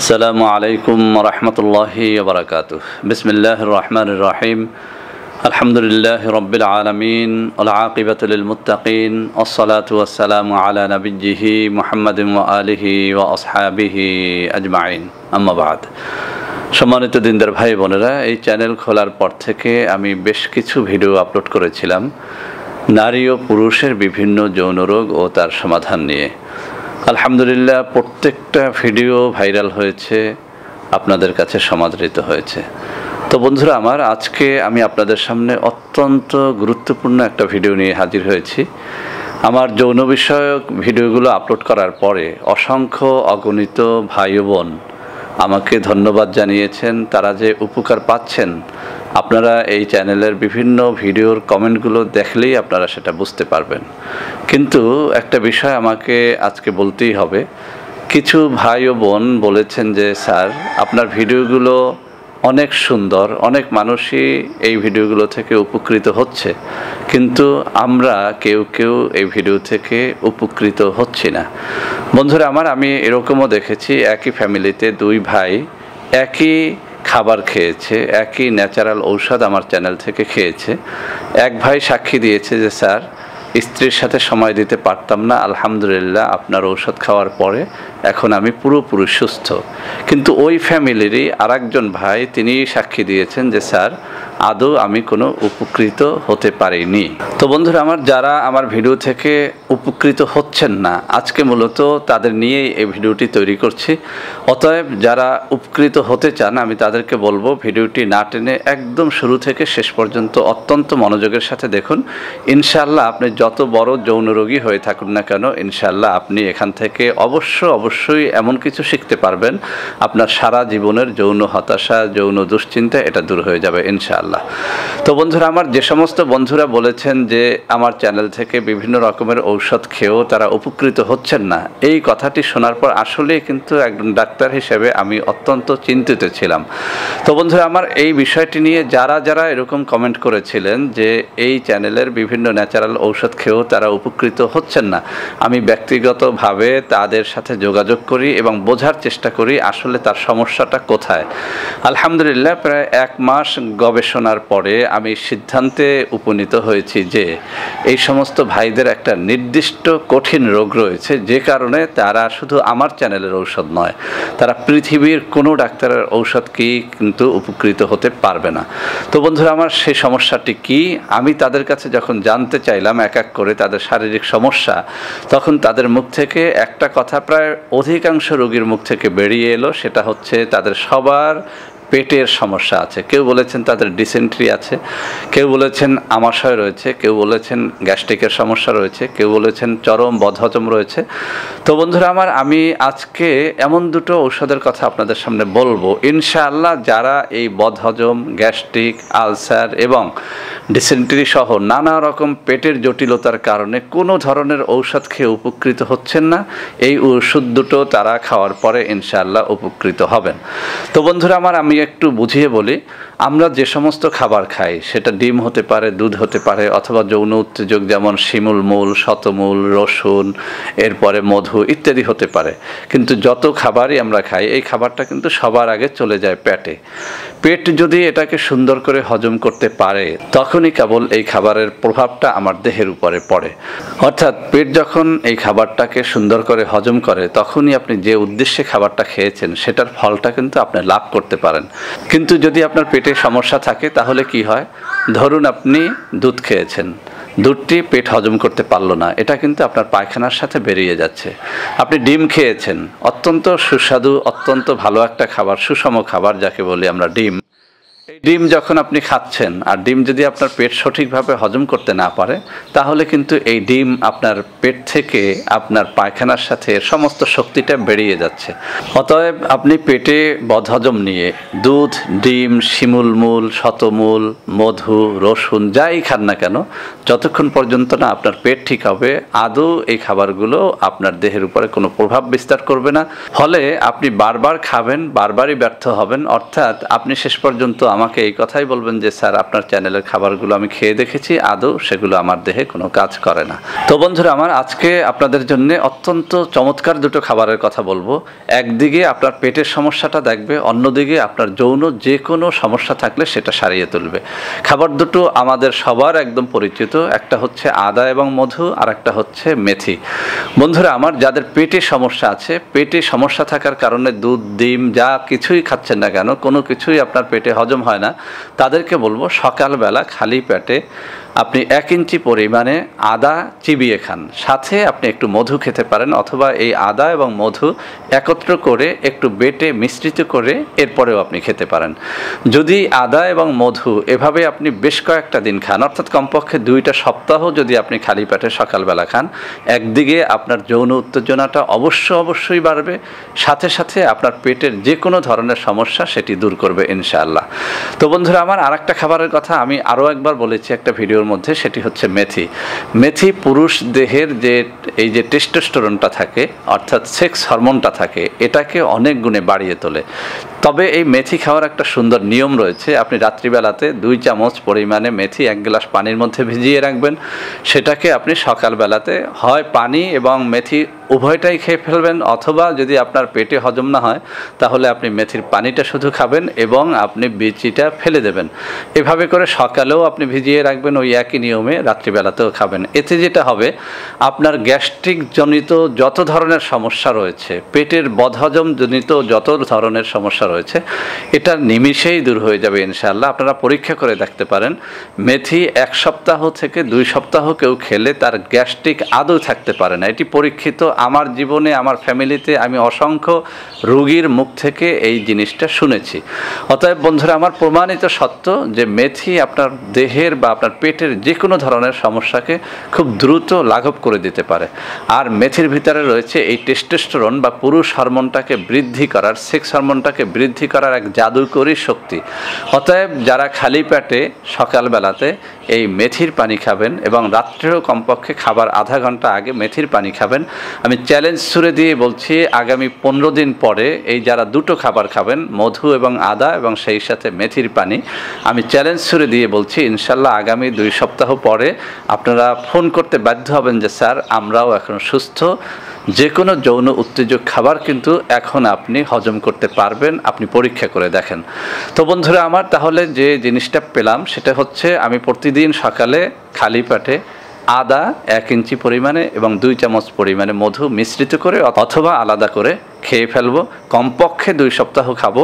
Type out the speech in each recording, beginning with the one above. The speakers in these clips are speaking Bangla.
আসসালামু আলাইকুম الرحمن الرحيم الحمد لله رب العالمين العاقبة للمتقين আলাকিবতুলমতাকিন والسلام على نبيه محمد আলিহি وأصحابه أجمعين أما بعد সম্মানিত দিনদার ভাই বোনেরা, এই চ্যানেল খোলার পর থেকে আমি বেশ কিছু ভিডিও আপলোড করেছিলাম। নারী ও পুরুষের বিভিন্ন যৌন রোগ ও তার সমাধান নিয়ে। আলহামদুলিল্লাহ, প্রত্যেকটা ভিডিও ভাইরাল হয়েছে, আপনাদের কাছে সমাদৃত হয়েছে। তো বন্ধুরা, আমার আজকে আমি আপনাদের সামনে অত্যন্ত গুরুত্বপূর্ণ একটা ভিডিও নিয়ে হাজির হয়েছি। আমার যৌন বিষয়ক ভিডিওগুলো আপলোড করার পরে অসংখ্য অগণিত ভাই বোন আমাকে ধন্যবাদ জানিয়েছেন। তারা যে উপকার পাচ্ছেন, আপনারা এই চ্যানেলের বিভিন্ন ভিডিওর কমেন্টগুলো দেখলেই আপনারা সেটা বুঝতে পারবেন। কিন্তু একটা বিষয় আমাকে আজকে বলতেই হবে। কিছু ভাই ও বোন বলেছেন যে, স্যার, আপনার ভিডিওগুলো অনেক সুন্দর, অনেক মানুষই এই ভিডিওগুলো থেকে উপকৃত হচ্ছে। কিন্তু আমরা কেউ কেউ এই ভিডিও থেকে উপকৃত হচ্ছি না। বন্ধুরা আমার, আমি এরকমও দেখেছি, একই ফ্যামিলিতে দুই ভাই একই খাবার খেয়েছে, একই ন্যাচারাল ঔষধ আমার চ্যানেল থেকে খেয়েছে। এক ভাই সাক্ষী দিয়েছে যে, স্যার স্ত্রীর সাথে সময় দিতে পারতাম না, আলহামদুলিল্লাহ আপনার ঔষধ খাওয়ার পরে এখন আমি পুরোপুরি সুস্থ। কিন্তু ওই ফ্যামিলিরই আরেকজন ভাই, তিনি সাক্ষী দিয়েছেন যে, স্যার আদৌ আমি কোনো উপকৃত হতে পারিনি। তো বন্ধুরা আমার, যারা আমার ভিডিও থেকে উপকৃত হচ্ছেন না, আজকে মূলত তাদের নিয়েই এই ভিডিওটি তৈরি করছি। অতএব যারা উপকৃত হতে চান, আমি তাদেরকে বলব ভিডিওটি না টেনে একদম শুরু থেকে শেষ পর্যন্ত অত্যন্ত মনোযোগের সাথে দেখুন। ইনশাল্লাহ আপনি যত বড় যৌন রোগী হয়ে থাকুন না কেন ইনশাল্লাহ আপনি এখান থেকে অবশ্য অবশ্যই এমন কিছু শিখতে পারবেন। আপনার সারা জীবনের যৌন হতাশা, যৌন দুশ্চিন্তা, এটা দূর হয়ে যাবে ইনশাআল্লাহ। তো বন্ধুরা, আমার যে সমস্ত বন্ধুরা বলেছেন যে আমার চ্যানেল থেকে বিভিন্ন রকমের ঔষধ খেয়েও তারা উপকৃত হচ্ছেন না, এই কথাটি শোনার পর আসলেই কিন্তু একজন ডাক্তার হিসেবে আমি অত্যন্ত চিন্তিত ছিলাম। তো বন্ধুরা, আমার এই বিষয়টি নিয়ে যারা যারা এরকম কমেন্ট করেছিলেন যে এই চ্যানেলের বিভিন্ন ন্যাচারাল ঔষধ খেয়েও তারা উপকৃত হচ্ছেন না, আমি ব্যক্তিগতভাবে তাদের সাথে যোগাযোগ করি এবং বোঝার চেষ্টা করি আসলে তার সমস্যাটা কোথায়। আলহামদুলিল্লাহ, প্রায় এক মাস গবেষণার পরে আমি সিদ্ধান্তে উপনীত হয়েছি যে এই সমস্ত ভাইদের একটা নির্দিষ্ট কঠিন রোগ রয়েছে, যে কারণে তারা শুধু আমার চ্যানেলের ঔষধ নয়, তারা পৃথিবীর কোনো ডাক্তারের ঔষধকেই কিন্তু উপকৃত হতে পারবে না। তো বন্ধুরা, আমার সেই সমস্যাটি কি? আমি তাদের কাছে যখন জানতে চাইলাম এক এক করে তাদের শারীরিক সমস্যা, তখন তাদের মুখ থেকে একটা কথা প্রায় অধিকাংশ রোগীর মুখ থেকে বেরিয়ে এলো, সেটা হচ্ছে তাদের সবার পেটের সমস্যা আছে। কেউ বলেছেন তাদের ডিসেন্ট্রি আছে, কেউ বলেছেন আমাশয় রয়েছে, কেউ বলেছেন গ্যাস্ট্রিকের সমস্যা রয়েছে, কেউ বলেছেন চরম বদহজম রয়েছে। তো বন্ধুরা আমার, আমি আজকে এমন দুটো ঔষধের কথা আপনাদের সামনে বলব। ইনশাআল্লাহ যারা এই বদহজম গ্যাস্ট্রিক আলসার এবং ডিসেন্ট্রি সহ নানা রকম পেটের জটিলতার কারণে কোনো ধরনের ঔষধ খেয়ে উপকৃত হচ্ছেন না, এই ওষুধ দুটো তারা খাওয়ার পরে ইনশাআল্লাহ উপকৃত হবেন। তো বন্ধুরা আমার, আমি একটু বুঝিয়ে বলি। আমরা যে সমস্ত খাবার খাই, সেটা ডিম হতে পারে, দুধ হতে পারে, অথবা যৌন উত্তেজক যেমন শিমুল মূল, শতমূল, রসুন, এরপরে মধু ইত্যাদি হতে পারে। কিন্তু যত খাবারই আমরা খাই, এই খাবারটা কিন্তু সবার আগে চলে যায় পেটে। পেট যদি এটাকে সুন্দর করে হজম করতে পারে, তখনই কেবল এই খাবারের প্রভাবটা আমার দেহের উপরে পড়ে। অর্থাৎ পেট যখন এই খাবারটাকে সুন্দর করে হজম করে, তখনই আপনি যে উদ্দেশ্যে খাবারটা খেয়েছেন, সেটার ফলটা কিন্তু আপনি লাভ করতে পারেন। কিন্তু যদি আপনার পেটে সমস্যা থাকে, তাহলে কি হয়? ধরুন আপনি দুধ খেয়েছেন। দুধটি পেট হজম করতে পারল না। এটা কিন্তু আপনার পায়খানার সাথে বেরিয়ে যাচ্ছে। আপনি ডিম খেয়েছেন। অত্যন্ত সুস্বাদু, অত্যন্ত ভালো একটা খাবার, সুষম খাবার যাকে বলি আমরা ডিম। এই ডিম যখন আপনি খাচ্ছেন, আর ডিম যদি আপনার পেট সঠিকভাবে হজম করতে না পারে, তাহলে কিন্তু এই ডিম আপনার পেট থেকে আপনার পায়খানার সাথে সমস্ত শক্তিটা বেরিয়ে যাচ্ছে। অতএব আপনি পেটে বদহজম নিয়ে দুধ, ডিম শিমুলমূল শতমূল, মধু, রসুন, যাই খান না কেন, যতক্ষণ পর্যন্ত না আপনার পেট ঠিক হবে, আদৌ এই খাবারগুলো আপনার দেহের উপরে কোনো প্রভাব বিস্তার করবে না। ফলে আপনি বারবার খাবেন, বারবারই ব্যর্থ হবেন, অর্থাৎ আপনি শেষ পর্যন্ত আমাকে এই কথাই বলবেন যে, স্যার, আপনার চ্যানেলের খাবারগুলো আমি খেয়ে দেখেছি, আদৌ সেগুলো আমার দেহে কোনো কাজ করে না। তো বন্ধুরা, আমার আজকে আপনাদের জন্য অত্যন্ত চমৎকার দুটো খাবারের কথা বলব। একদিকে আপনার পেটের সমস্যাটা দেখবে, অন্যদিকে আপনার যৌন যে কোনো সমস্যা থাকলে সেটা সারিয়ে তুলবে। খাবার দুটো আমাদের সবার একদম পরিচিত, একটা হচ্ছে আদা এবং মধু আর একটা হচ্ছে মেথি। বন্ধুরা, আমার যাদের পেটে সমস্যা আছে, পেটে সমস্যা থাকার কারণে দুধ, ডিম যা কিছুই খাচ্ছেন না কেন, কোনো কিছুই আপনার পেটে হজম হয় না। তাদেরকে বলব সকালবেলা খালি পেটে আপনি এক ইঞ্চি পরিমাণে আদা চিবিয়ে খান। সাথে আপনি একটু মধু খেতে পারেন অথবা এই আদা এবং মধু একত্র করে একটু বেটে মিশ্রিত করে এরপরেও আপনি খেতে পারেন। যদি আদা এবং মধু এভাবে আপনি বেশ কয়েকটা দিন খান, অর্থাৎ কমপক্ষে দুইটা সপ্তাহ যদি আপনি খালি পেটে সকালবেলা খান, একদিকে আপনার যৌন উত্তেজনাটা অবশ্য অবশ্যই বাড়বে, সাথে সাথে আপনার পেটের যে কোনো ধরনের সমস্যা সেটি দূর করবে ইনশাআল্লাহ। তো বন্ধুরা, আমার আর খাবারের কথা আমি আরও একবার বলেছি একটা ভিডিওর মধ্যে সেটি হচ্ছে মেথি। মেথি পুরুষ দেহের যে, এই যে টেস্টোস্টোরনটা থাকে, অর্থাৎ সেক্স হরমোনটা থাকে, এটাকে অনেক গুণে বাড়িয়ে তোলে। তবে এই মেথি খাওয়ার একটা সুন্দর নিয়ম রয়েছে। আপনি রাত্রিবেলাতে দুই চামচ পরিমাণে মেথি এক গ্লাস পানির মধ্যে ভিজিয়ে রাখবেন। সেটাকে আপনি সকালবেলাতে হয় পানি এবং মেথি উভয়টাই খেয়ে ফেলবেন অথবা যদি আপনার পেটে হজম না হয়, তাহলে আপনি মেথির পানিটা শুধু খাবেন এবং আপনি বিচিটা ফেলে দেবেন। এভাবে করে সকালেও আপনি ভিজিয়ে রাখবেন ওই একই নিয়মে রাত্রিবেলাতেও খাবেন। এতে যেটা হবে, আপনার গ্যাস্ট্রিক জনিত যত ধরনের সমস্যা রয়েছে, পেটের বদহজম জনিত যত ধরনের সমস্যা রয়েছে এটা নিমিষেই দূর হয়ে যাবে ইনশাআল্লাহ। আপনারা পরীক্ষা করে দেখতে পারেন। মেথি এক সপ্তাহ থেকে দুই সপ্তাহ কেউ খেলে তার গ্যাস্ট্রিক আদৌ থাকতে পারে না। এটি পরীক্ষিত। আমার জীবনে, আমার ফ্যামিলিতে আমি অসংখ্য রোগীর মুখ থেকে এই জিনিসটা শুনেছি। অতএব বন্ধুরা, আমার প্রমাণিত সত্য যে মেথি আপনার দেহের বা আপনার পেটের যে কোনো ধরনের সমস্যাকে খুব দ্রুত লাঘব করে দিতে পারে। আর মেথির ভিতরে রয়েছে এই টেস্টোস্টেরন বা পুরুষ হরমোনটাকে বৃদ্ধি করার, সেক্স হরমোনটাকে বৃদ্ধি করার এক জাদুকরী শক্তি। অতএব যারা খালি পেটে সকালবেলাতে এই মেথির পানি খাবেন এবং রাত্রেও কমপক্ষে খাবার আধা ঘণ্টা আগে মেথির পানি খাবেন, আমি চ্যালেঞ্জ ছুড়ে দিয়ে বলছি, আগামী পনেরো দিন পরে এই যারা দুটো খাবার খাবেন, মধু এবং আদা এবং সেই সাথে মেথির পানি, আমি চ্যালেঞ্জ ছুড়ে দিয়ে বলছি, ইনশাল্লাহ আগামী দুই সপ্তাহ পরে আপনারা ফোন করতে বাধ্য হবেন যে, স্যার, আমরাও এখন সুস্থ। যে কোনো যৌন উত্তেজক খাবার কিন্তু এখন আপনি হজম করতে পারবেন, আপনি পরীক্ষা করে দেখেন। তো বন্ধুরা আমার তাহলে যে জিনিসটা পেলাম সেটা হচ্ছে আমি প্রতিদিন সকালে খালি পাটে আদা এক ইঞ্চি পরিমাণে এবং দুই চামচ পরিমাণে মধু মিশ্রিত করে অথবা আলাদা করে খেয়ে ফেলব, কমপক্ষে দুই সপ্তাহ খাব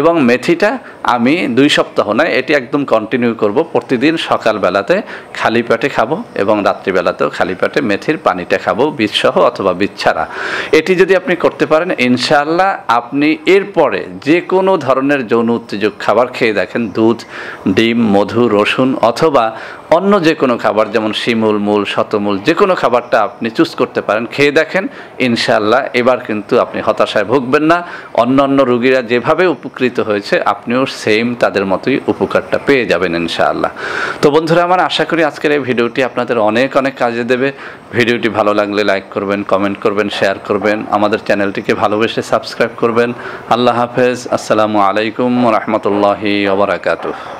এবং মেথিটা আমি দুই সপ্তাহ নয়, এটি একদম কন্টিনিউ করব। প্রতিদিন সকালবেলাতে খালি পেটে খাব এবং রাত্রিবেলাতেও খালি পেটে মেথির পানিটা খাব, বীজসহ অথবা বীজ এটি যদি আপনি করতে পারেন, ইনশাআল্লাহ আপনি এরপরে যে কোনো ধরনের যৌন উত্তেজক খাবার খেয়ে দেখেন, দুধ, ডিম, মধু, রসুন অথবা অন্য যে কোনো খাবার, যেমন শিমুল, মূল, শতমূল, যে কোনো খাবারটা আপনি চুজ করতে পারেন, খেয়ে দেখেন, ইনশাআল্লাহ এবার কিন্তু আপনি হতাশায় ভুগবেন না। অন্য অন্য রুগীরা যেভাবে উপকৃত হয়েছে, আপনিও সেম তাদের মতোই উপকারটা পেয়ে যাবেন ইনশাআল্লাহ। তো বন্ধুরা, আমার আশা করি আজকের এই ভিডিওটি আপনাদের অনেক অনেক কাজে দেবে। ভিডিওটি ভালো লাগলে লাইক করবেন কমেন্ট করবেন শেয়ার করবেন। আমাদের চ্যানেলটিকে ভালোবেসে সাবস্ক্রাইব করবেন। আল্লাহ হাফেজ। আসসালামু আলাইকুম রহমতুল্লাহি